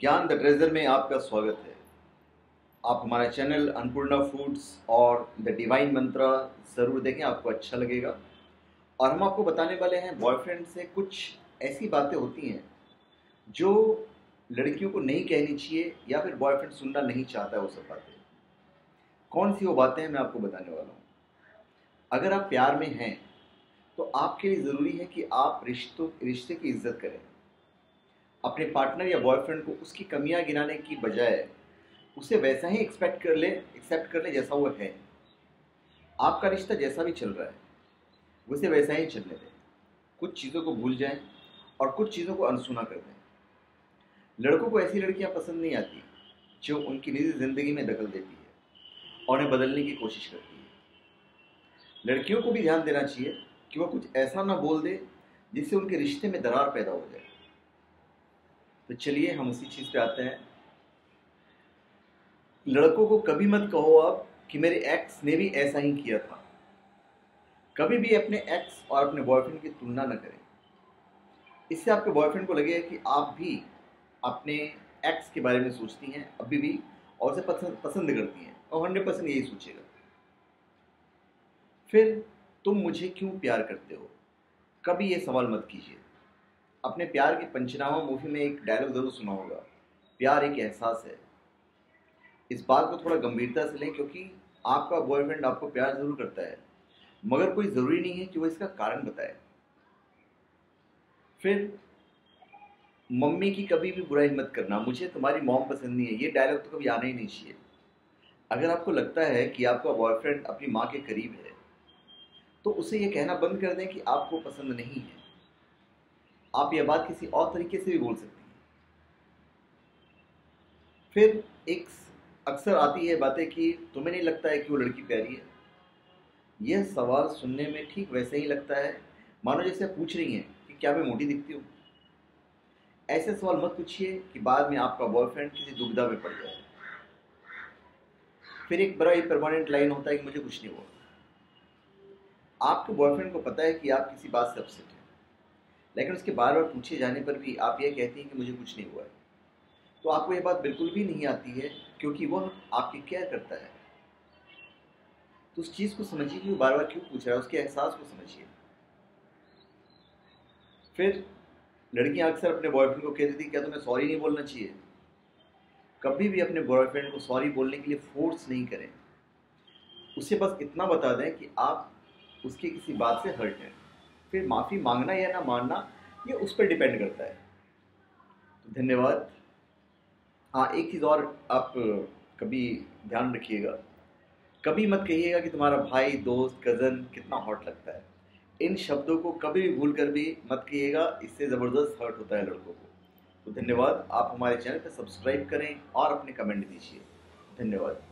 ज्ञान the treasure में आपका स्वागत है। आप हमारा चैनल अन्नपूर्णा फूड्स और द डिवाइन मंत्रा ज़रूर देखें, आपको अच्छा लगेगा। और हम आपको बताने वाले हैं, बॉयफ्रेंड से कुछ ऐसी बातें होती हैं जो लड़कियों को नहीं कहनी चाहिए या फिर बॉयफ्रेंड सुनना नहीं चाहता है वो सब बातें। कौन सी वो बातें हैं, मैं आपको बताने वाला हूँ। अगर आप प्यार में हैं तो आपके लिए ज़रूरी है कि आप रिश्तों, रिश्ते की इज़्ज़त करें। अपने पार्टनर या बॉयफ्रेंड को उसकी कमियाँ गिनाने की बजाय उसे वैसा ही एक्सपेक्ट कर ले एक्सेप्ट कर ले जैसा वो है। आपका रिश्ता जैसा भी चल रहा है उसे वैसा ही चलने दें। कुछ चीज़ों को भूल जाएँ और कुछ चीज़ों को अनसुना कर दें। लड़कों को ऐसी लड़कियाँ पसंद नहीं आती जो उनकी निजी ज़िंदगी में दखल देती है और उन्हें बदलने की कोशिश करती है। लड़कियों को भी ध्यान देना चाहिए कि वह कुछ ऐसा ना बोल दे जिससे उनके रिश्ते में दरार पैदा हो जाए। तो चलिए हम उसी चीज़ पे आते हैं। लड़कों को कभी मत कहो आप कि मेरे एक्स ने भी ऐसा ही किया था। कभी भी अपने एक्स और अपने बॉयफ्रेंड की तुलना न करें। इससे आपके बॉयफ्रेंड को लगेगा कि आप भी अपने एक्स के बारे में सोचती हैं, अभी भी, और उसे पसंद पसंद करती हैं, और हंड्रेड परसेंट यही सोचेगा। फिर तुम मुझे क्यों प्यार करते हो? कभी ये सवाल मत कीजिए। अपने प्यार के पंचनामा मूवी में एक डायलॉग ज़रूर सुना होगा। प्यार एक एहसास है। इस बात को थोड़ा गंभीरता से लें क्योंकि आपका बॉयफ्रेंड आपको प्यार ज़रूर करता है। मगर कोई ज़रूरी नहीं है कि वो इसका कारण बताए। फिर, मम्मी की कभी भी बुराई मत करना। मुझे तुम्हारी मॉम पसंद नहीं है। ये डायलॉग तो कभी आना ही नहीं चाहिए। अगर आपको लगता है कि आपका बॉयफ्रेंड अपनी माँ के करीब है तो उसे ये कहना बंद कर दें कि आपको पसंद नहीं है। आप यह बात किसी और तरीके से भी बोल सकती हैं। फिर एक अक्सर आती है बातें कि तुम्हें नहीं लगता है कि वो लड़की प्यारी है? यह सवाल सुनने में ठीक वैसे ही लगता है। मानो जैसे पूछ रही हैं कि क्या मैं मोटी दिखती हूँ? ऐसे सवाल मत पूछिए कि बाद में आपका बॉयफ्रेंड किसी दुविधा में पड़ जाए। फिर एक बड़ा ही परमानेंट लाइन होता है कि मुझे कुछ नहीं हुआ आपके बॉयफ्रेंड को पता है कि आप किसी बात से अपसेट हैं। लेकिन उसके बार बार पूछे जाने पर भी आप ये कहती हैं कि मुझे कुछ नहीं हुआ है। तो आपको ये बात बिल्कुल भी नहीं आती है, क्योंकि वह आपकी केयर करता है। तो उस चीज़ को समझिए कि वो बार बार क्यों पूछ रहा है, उसके एहसास को समझिए। फिर लड़कियाँ अक्सर अपने बॉयफ्रेंड को कहती थी, क्या तुम्हें सॉरी नहीं बोलना चाहिए? कभी भी अपने बॉयफ्रेंड को सॉरी बोलने के लिए फोर्स नहीं करें। उसे बस इतना बता दें कि आप उसकी किसी बात से हर्ट हैं। फिर माफ़ी मांगना या ना मानना, ये उस पर डिपेंड करता है। धन्यवाद। हाँ एक चीज़ और आप कभी ध्यान रखिएगा। कभी मत कहिएगा कि तुम्हारा भाई, दोस्त कज़न कितना हॉट लगता है। इन शब्दों को कभी भी भूल कर भी मत कहिएगा, इससे ज़बरदस्त हर्ट होता है लड़कों को। तो धन्यवाद। आप हमारे चैनल पर सब्सक्राइब करें और अपने कमेंट दीजिए। धन्यवाद।